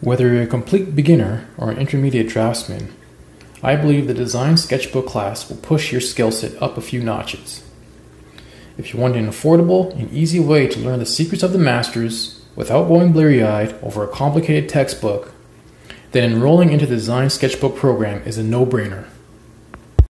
Whether you're a complete beginner or an intermediate draftsman, I believe the Design Sketchbook class will push your skill set up a few notches. If you want an affordable and easy way to learn the secrets of the masters without going bleary eyed over a complicated textbook, then enrolling into the Design Sketchbook program is a no brainer.